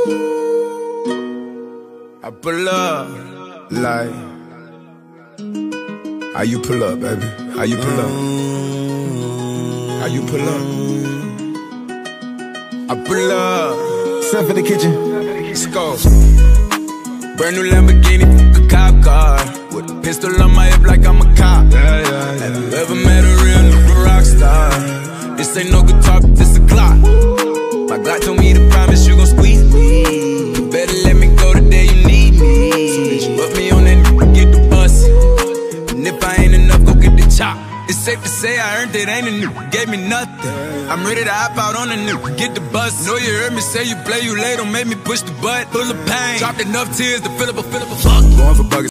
I pull up like how you pull up, baby? How you pull up? How you pull up? I pull up. Step in the kitchen. Let's go. Brand new Lamborghini, a cop car. With a pistol on my hip like I'm a cop. Yeah, yeah, Have you ever met a real nigga rock star? This ain't no guitar, this a Glock. It's safe to say I earned it, ain't a nigga, gave me nothing. I'm ready to hop out on a nigga, get the bus. Know you heard me say you play, you late, don't make me push the butt. Full of pain, dropped enough tears to fill up a, fill up a fuck. Going for buggers.